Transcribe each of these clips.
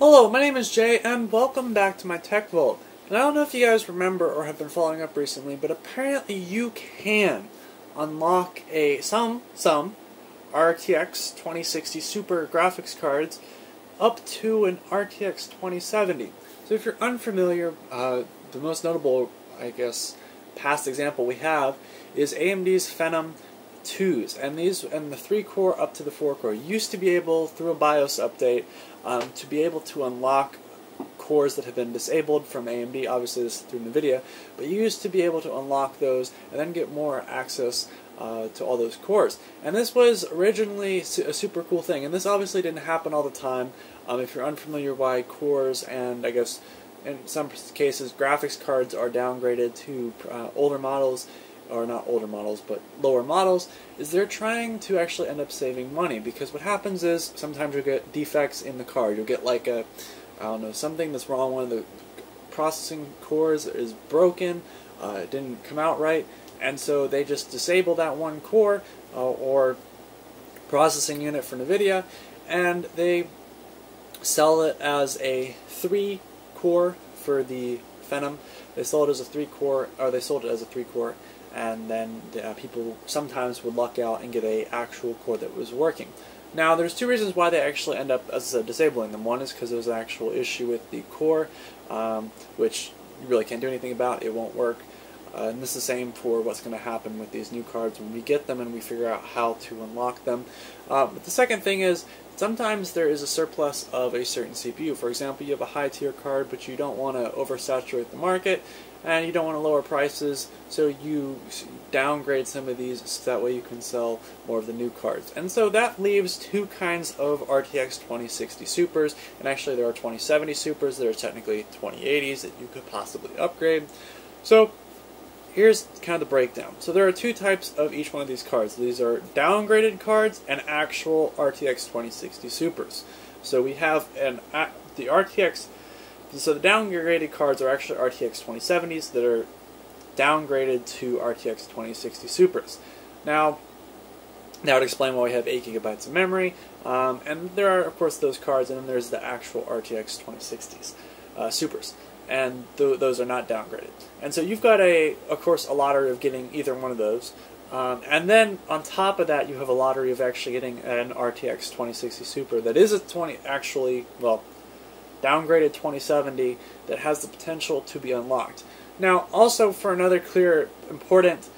Hello, my name is Jay, and welcome back to my Tech Vault. And I don't know if you guys remember or have been following up recently, but apparently you can unlock a some some RTX 2060 Super graphics cards up to an RTX 2070. So if you're unfamiliar, uh, the most notable, I guess, past example we have is AMD's Phenom 2s, and these and the three core up to the four core used to be able through a BIOS update um, to be able to unlock cores that have been disabled from AMD. Obviously, this is through NVIDIA, but you used to be able to unlock those and then get more access uh, to all those cores. And this was originally a super cool thing, and this obviously didn't happen all the time. Um, if you're unfamiliar why cores and I guess in some cases graphics cards are downgraded to uh, older models or not older models, but lower models, is they're trying to actually end up saving money because what happens is sometimes you'll get defects in the card. You'll get like a, I don't know, something that's wrong. One of the processing cores is broken, uh, it didn't come out right, and so they just disable that one core uh, or processing unit for NVIDIA, and they sell it as a three core for the Phenom. They sold it as a three core, or they sold it as a three core and then uh, people sometimes would luck out and get a actual core that was working. Now, there's two reasons why they actually end up, as I said, disabling them. One is because there's an actual issue with the core, um, which you really can't do anything about. It won't work. Uh, and this is the same for what's going to happen with these new cards when we get them and we figure out how to unlock them. Uh, but the second thing is, sometimes there is a surplus of a certain CPU. For example, you have a high tier card, but you don't want to oversaturate the market, and you don't want to lower prices, so you downgrade some of these so that way you can sell more of the new cards. And so that leaves two kinds of RTX 2060 Supers, and actually there are 2070 Supers, there are technically 2080s that you could possibly upgrade. So here's kind of the breakdown. So there are two types of each one of these cards. These are downgraded cards and actual RTX 2060 Supers. So we have an the RTX. So the downgraded cards are actually RTX 2070s that are downgraded to RTX 2060 Supers. Now, that would explain why we have 8 gigabytes of memory. Um, and there are, of course, those cards, and then there's the actual RTX 2060s uh, Supers and th those are not downgraded. And so you've got a, of course, a lottery of getting either one of those. Um, and then on top of that, you have a lottery of actually getting an RTX 2060 Super that is a 20, actually, well, downgraded 2070 that has the potential to be unlocked. Now, also for another clear, important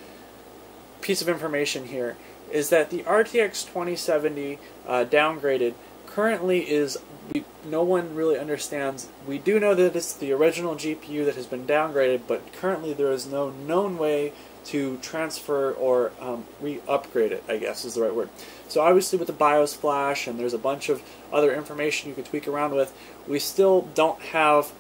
piece of information here is that the RTX 2070 uh, downgraded currently is no one really understands. We do know that it's the original GPU that has been downgraded, but currently there is no known way to transfer or um, re-upgrade it, I guess is the right word. So obviously with the BIOS flash and there's a bunch of other information you can tweak around with, we still don't have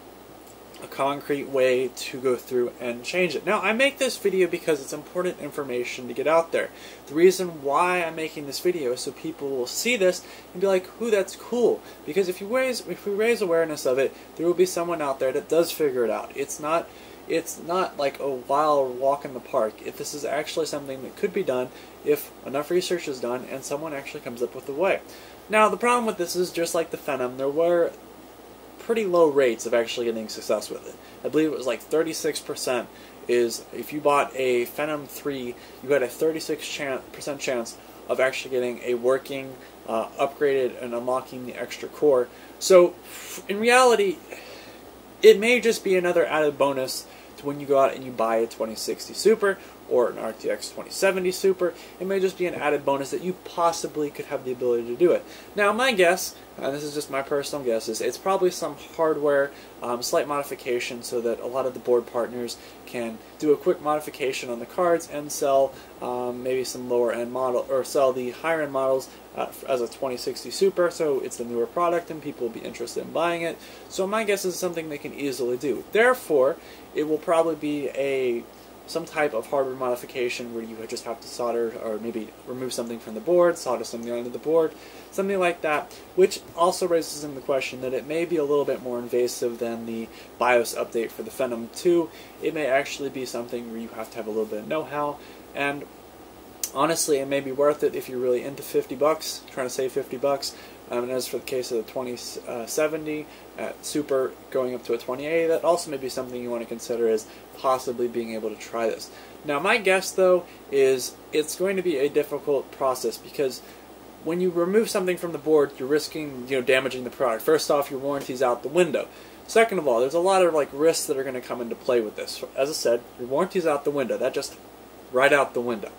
a concrete way to go through and change it. Now, I make this video because it's important information to get out there. The reason why I'm making this video is so people will see this and be like, "Who? That's cool." Because if you raise, if we raise awareness of it, there will be someone out there that does figure it out. It's not, it's not like a wild walk in the park. If this is actually something that could be done, if enough research is done and someone actually comes up with a way. Now, the problem with this is just like the Phenom, there were pretty low rates of actually getting success with it. I believe it was like 36% is if you bought a Phenom 3, you had a 36% chance of actually getting a working, uh, upgraded, and unlocking the extra core. So, in reality, it may just be another added bonus to when you go out and you buy a 2060 Super or an RTX 2070 Super. It may just be an added bonus that you possibly could have the ability to do it. Now, my guess, and this is just my personal guess, is it's probably some hardware um, slight modification so that a lot of the board partners can do a quick modification on the cards and sell um, maybe some lower end model or sell the higher end models uh, as a 2060 Super. So it's the newer product and people will be interested in buying it. So my guess is something they can easily do. Therefore, it will probably be a some type of hardware modification where you just have to solder or maybe remove something from the board, solder something onto the board, something like that, which also raises in the question that it may be a little bit more invasive than the BIOS update for the Phenom 2. It may actually be something where you have to have a little bit of know-how, and honestly, it may be worth it if you're really into 50 bucks, trying to save 50 bucks, Um, and as for the case of the 2070 at Super going up to a 2080, that also may be something you want to consider as possibly being able to try this. Now, my guess though is it's going to be a difficult process because when you remove something from the board, you're risking you know damaging the product. First off, your warranty's out the window. Second of all, there's a lot of like risks that are going to come into play with this. As I said, your warranty's out the window. That just right out the window.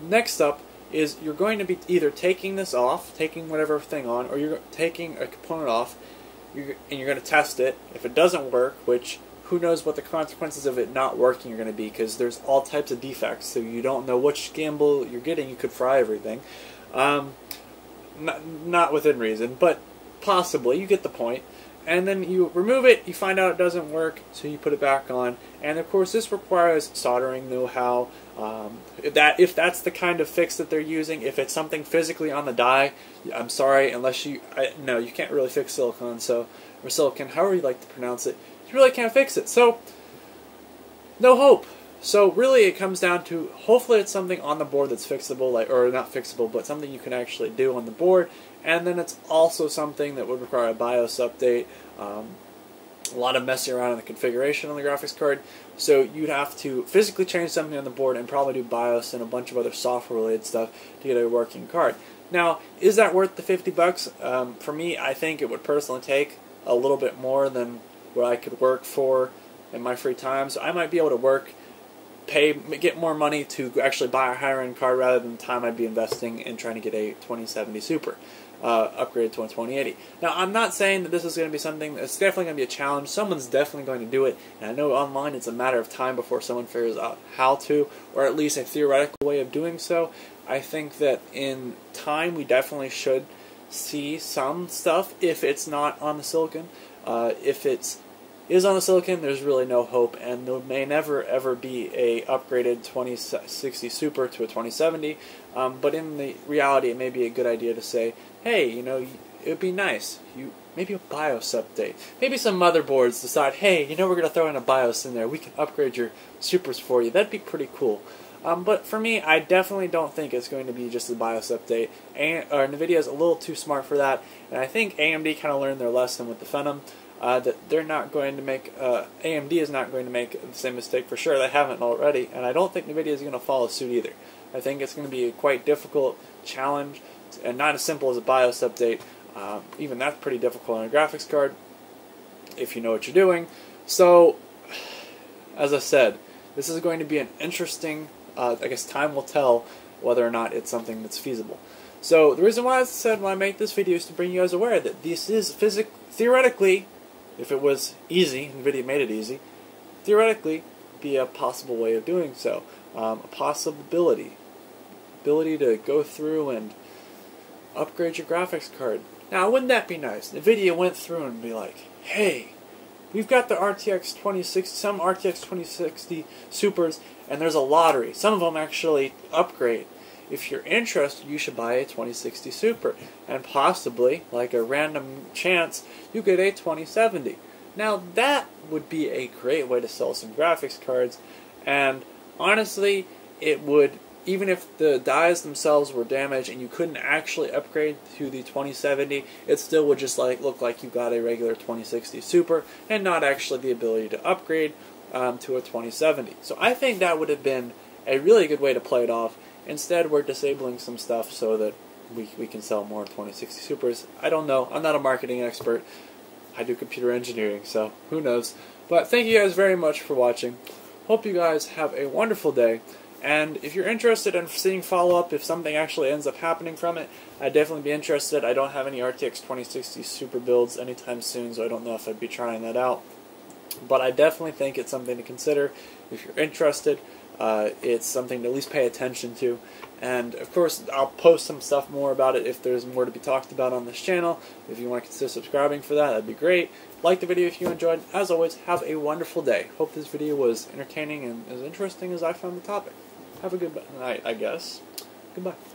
Next up is you're going to be either taking this off, taking whatever thing on, or you're taking a component off, and you're going to test it. If it doesn't work, which who knows what the consequences of it not working are going to be, because there's all types of defects, so you don't know which gamble you're getting. You could fry everything. Um, not, not within reason, but possibly. You get the point. and then you remove it, you find out it doesn't work, so you put it back on. And of course, this requires soldering know-how. Um, if that if that's the kind of fix that they're using, if it's something physically on the die, I'm sorry, unless you I, no, you can't really fix silicon. So or silicon, however you like to pronounce it, you really can't fix it. So no hope. So really, it comes down to hopefully it's something on the board that's fixable, like or not fixable, but something you can actually do on the board. And then it's also something that would require a BIOS update, um, a lot of messing around in the configuration on the graphics card. So you'd have to physically change something on the board and probably do BIOS and a bunch of other software-related stuff to get a working card. Now, is that worth the 50 bucks? Um, for me, I think it would personally take a little bit more than what I could work for in my free time. So I might be able to work pay get more money to actually buy a higher end card rather than the time I'd be investing in trying to get a 2070 Super uh, upgraded to a 2080. Now I'm not saying that this is going to be something that's definitely going to be a challenge. Someone's definitely going to do it, and I know online it's a matter of time before someone figures out how to, or at least a theoretical way of doing so. I think that in time we definitely should see some stuff if it's not on the silicon. Uh, if it's is on the silicon, there's really no hope, and there may never ever be a upgraded 2060 Super to a 2070. Um, but in the reality, it may be a good idea to say, hey, you know, it would be nice. You maybe a BIOS update. Maybe some motherboards decide, hey, you know, we're going to throw in a BIOS in there. We can upgrade your supers for you. That'd be pretty cool. Um, but for me, I definitely don't think it's going to be just a BIOS update. And, or NVIDIA is a little too smart for that, and I think AMD kind of learned their lesson with the Phenom uh, that they're not going to make, uh, AMD is not going to make the same mistake for sure. They haven't already, and I don't think NVIDIA is going to follow suit either. I think it's going to be a quite difficult challenge, and not as simple as a BIOS update. Um, even that's pretty difficult on a graphics card, if you know what you're doing. So, as I said, this is going to be an interesting, uh, I guess time will tell whether or not it's something that's feasible. So the reason why I said when I make this video is to bring you guys aware that this is physic theoretically if it was easy, NVIDIA made it easy, theoretically be a possible way of doing so. Um, a possibility. Ability to go through and upgrade your graphics card. Now, wouldn't that be nice? NVIDIA went through and be like, hey, we've got the RTX 2060, some RTX 2060 Supers, and there's a lottery. Some of them actually upgrade if you're interested, you should buy a 2060 Super, and possibly, like a random chance, you get a 2070. Now, that would be a great way to sell some graphics cards, and honestly, it would, even if the dies themselves were damaged and you couldn't actually upgrade to the 2070, it still would just like look like you got a regular 2060 Super, and not actually the ability to upgrade um, to a 2070. So I think that would have been a really good way to play it off Instead, we're disabling some stuff so that we, we can sell more 2060 Supers. I don't know. I'm not a marketing expert. I do computer engineering, so who knows. But thank you guys very much for watching. Hope you guys have a wonderful day. And if you're interested in seeing follow-up, if something actually ends up happening from it, I'd definitely be interested. I don't have any RTX 2060 Super builds anytime soon, so I don't know if I'd be trying that out. But I definitely think it's something to consider if you're interested. Uh, it's something to at least pay attention to. And of course, I'll post some stuff more about it if there's more to be talked about on this channel. If you want to consider subscribing for that, that'd be great. Like the video if you enjoyed. As always, have a wonderful day. Hope this video was entertaining and as interesting as I found the topic. Have a good night, I guess. Goodbye.